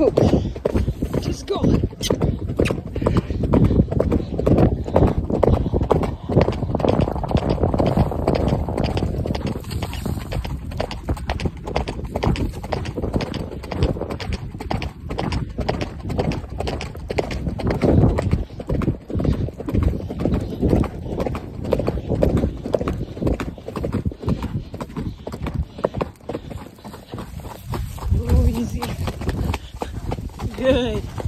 Oh, just. Oh, easy. Good.